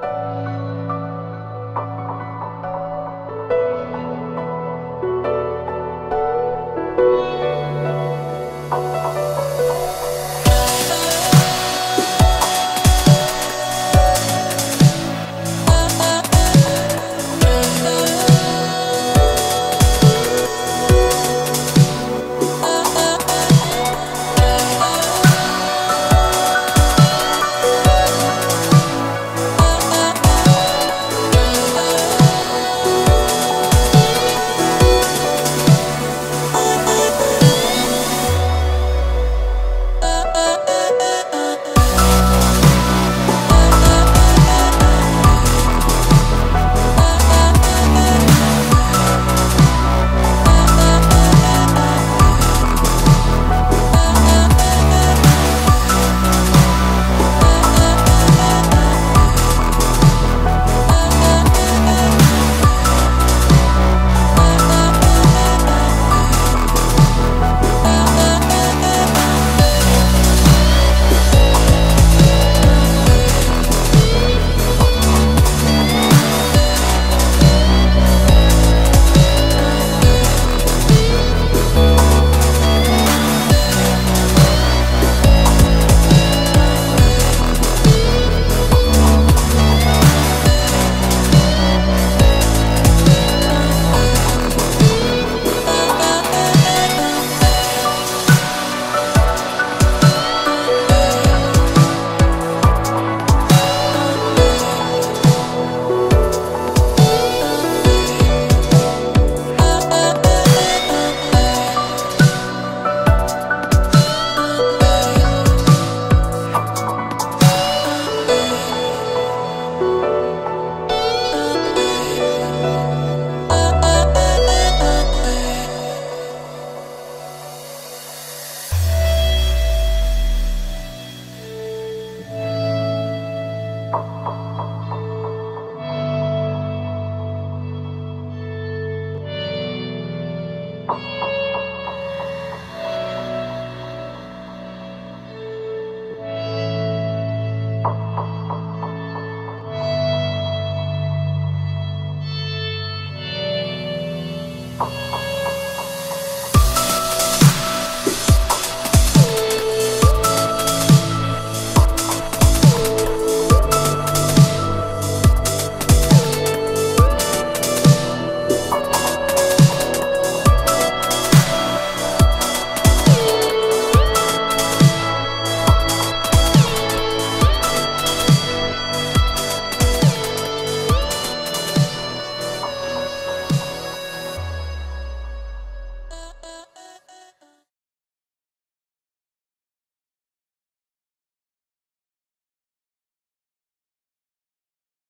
Bye.